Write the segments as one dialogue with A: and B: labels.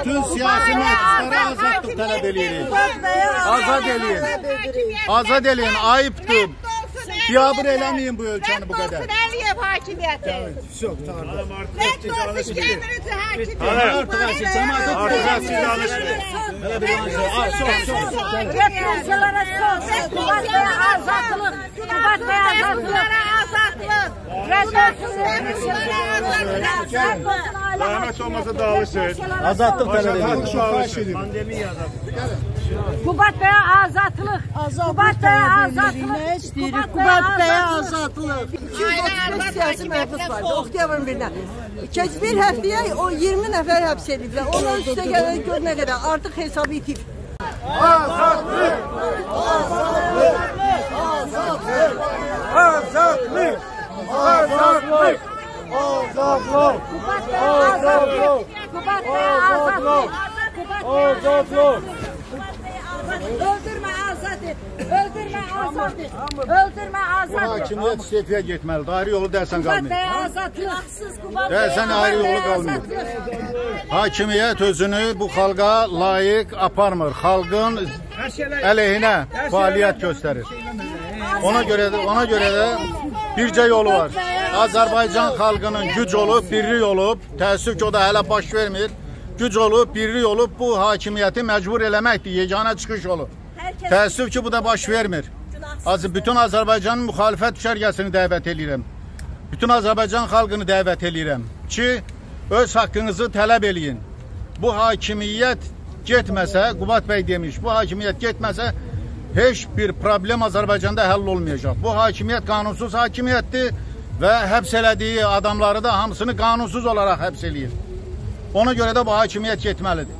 A: Bütün siyasi meclislere azadlık talep ediyoruz. Azad edin. Azad edin. Ayıptır. Yabır eləməyin bu ölkəni bu qədər.
B: Mən Əliyev hakimiyyəti.
A: Yox, tarix.
B: Mən Torfiş Gəmirütü hakimiyyəti.
A: Artıq açıq, cəmaət
C: tutacaq siz danışmayın.
A: Belə bir danışın. Az, çox, çox.
B: Gətirəsələrə çox. Azadlıq. Və azadlıq. azadlıq. Azadlıq.
C: Zahmet olmasa dağılışın.
A: Azadlıq tələb.
C: Pandemiyada.
B: Kubat və azadlıq. Kubat və azadlıq.
D: İstəyirik? Kubat bəyə azadlıq. 235 siyasi məhbus vardı, oktyabrın birindən. Keç bir həftəyə o 20 nəfər həbs ediblər. Onlar üstə gələn gör nə qədər artıq hesabı itib.
C: Azadlık!
B: Azatlık! Azatlık! Azatlık! Azatlık!
C: Azatlık!
B: Öldürme azat et. Öldürme azat et. Öldürme azat et.
A: Hakimiyet istifiyə getməlidir. Ayrı yolu dərsən
B: qalmıyor.
A: Kubat
B: bəyə azadlıq.
A: Haqsız ayrı yolu qalmıyor. Hakimiyyət özünü bu xalqa layiq aparmır. Xalqın əleyhinə fəaliyyət göstərir. Ona görə də ona görə də bircə yolu var. Azərbaycan xalqının güc olub, birlik olub, təəssüf ki, o da hələ baş vermir. Güc olub, birlik olub bu hakimiyyəti məcbur eləməkdir, yeganə çıxış yolu. Təəssüf ki, bu da baş vermir. Az bütün Azərbaycanın müxalifət düşərgəsini dəvət edirəm. Bütün Azərbaycan xalqını dəvət edirəm ki, öz haqqınızı tələb eləyin. Bu hakimiyyət getməsə, Qubat bəy demiş, bu hakimiyyət getməsə heç bir problem Azərbaycanda həll olmayacaq. Bu hakimiyyət qanunsuz hakimiyyətdir və həbs elədiyi adamları da hamısını qanunsuz olaraq həbs eləyir. Ona görə də bu hakimiyyət getməlidir.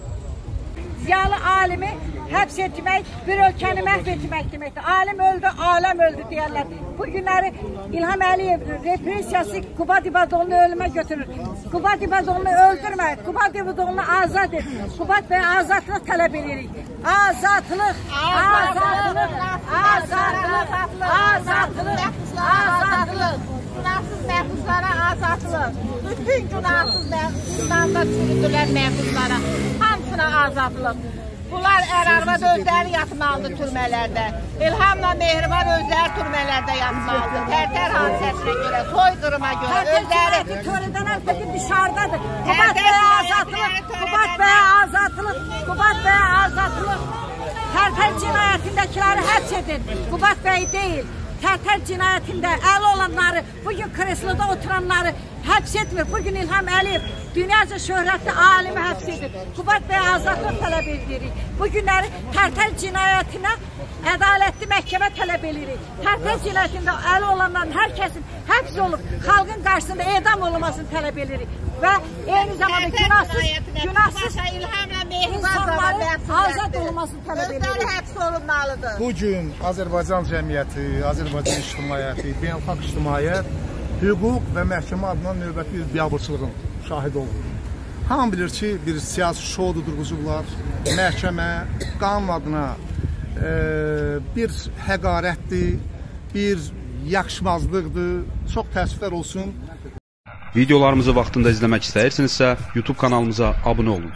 B: Ziyalı alimi həbs etmək, bir ölkəni məhv etmək. Alim öldü, aləm öldü deyərlər. Bu günləri İlham Əliyev repressiyası Qubat İbadovunu ölümə götürür. Qubat İbadovunu öldürmə, Qubat İbadovunu azad et. Qubat və azadlıq tələb edirik. Azadlıq, azadlıq, azadlıq, azadlıq, azadlıq.
E: Günahsız məhbuslara azadlıq. Bütün günahsız məhbuslarda çürüdülən məhbuslara hamısına azadlıq. Bunlar Er Arvad özləri yatmalıdır türmələrdə. İlhamla Mehriban özləri türmələrdə yatmalıdır. Tərtər hadisəsinə görə, soyqırıma görə özləri.
B: Törədən artık dışarıdadır. Kubat Bey azatlık, Kubat Bey azatlık, Kubat Bey azatlık. Tərtər cinayətindekileri həbs edin. Şey Kubat Bey değil. Tərtər cinayətində əli olanları, bugün kresloda oturanları həbs etmir. Bugün İlham Əliyev dünyaca şöhrətli alimi həbs edir. Qubat bəy azadlıq tələb edirik. Bu günləri Tərtər cinayətinə ədalətli məhkəmə tələb edirik. Tərtər cinayətində əli olanların hər kəsin həbs olub, xalqın qarşısında edam olunmasını tələb edirik. Və eyni zamanda günahsız, günahsız
E: Mehriban
B: insanların azad olunmasını tələb edirik.
E: həbs olunmalıdır.
F: Bu gün Azərbaycan cəmiyyəti, Azərbaycan ictimaiyyəti, beynəlxalq ictimaiyyət hüquq və məhkəmə adına növbəti bir biabırçılığın şahidi olur. Hamı bilir ki, bir siyasi şoudur durğucublar, məhkəmə qanun adına e, bir həqarətdir, bir yaxşımazlıqdır. Çox təəssüflər olsun.
G: Videolarımızı vaxtında izləmək istəyirsinizsə, YouTube kanalımıza abunə olun.